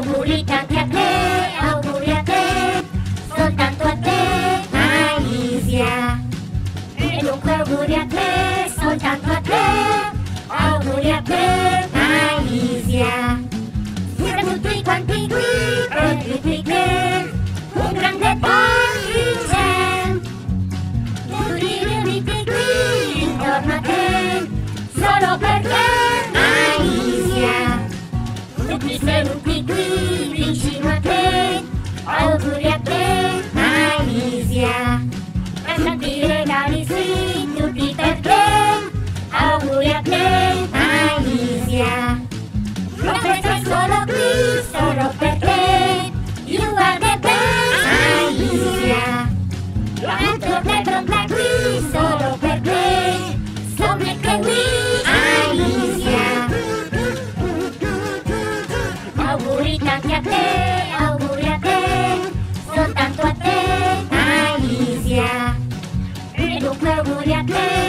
Auguri tanti a te, auguri a te, soltanto a te, Alisia. E dunque auguri a te, soltanto a te, auguri a te, Alisia. Siamo tutti quanti qui, tutti che um un grande party Quickly, que quickly, o a cake. I'll put a cake, my Alicia. essa the me sim Itaquiate, auguriate, sotantuate, alicia. Pero que auguriate.